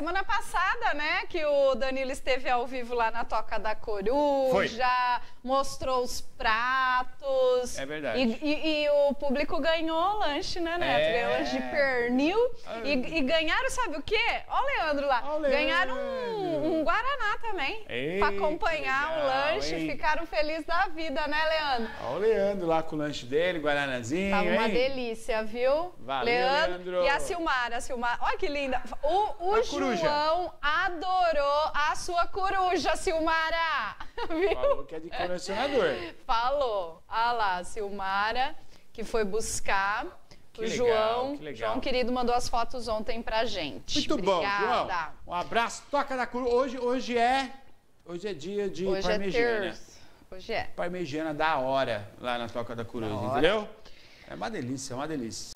semana passada, né, que o Danilo esteve ao vivo lá na Toca da Coruja, Foi. mostrou os pratos. É verdade. E, e- e o público ganhou lanche, né, Neto? É. Ganhou lanche de pernil. E, e ganharam, sabe o quê? Ó o Leandro lá. Ó Leandro. Ganharam um Guaraná também. Que acompanhar o legal, lanche. hein? Ficaram felizes da vida, né, Leandro? Olha o Leandro lá com o lanche dele, Guaranazinho. Tava uma hein? delícia, viu? Valeu, Leandro. E a Silmara, a Silmara. Olha que linda. O, o. João adorou a sua coruja, Silmara. Viu? Falou que é de colecionador. Falou. Ah lá, Silmara, que foi buscar. Que o legal, João, que legal. João querido mandou as fotos ontem pra gente. Muito bom, João. Obrigada. Um abraço. Toca da Cruz. Hoje, hoje é. Hoje é dia de Hoje é parmegiana. terça. Hoje é. Parmegiana da hora lá na Toca da hora. entendeu? É uma delícia, é uma delícia.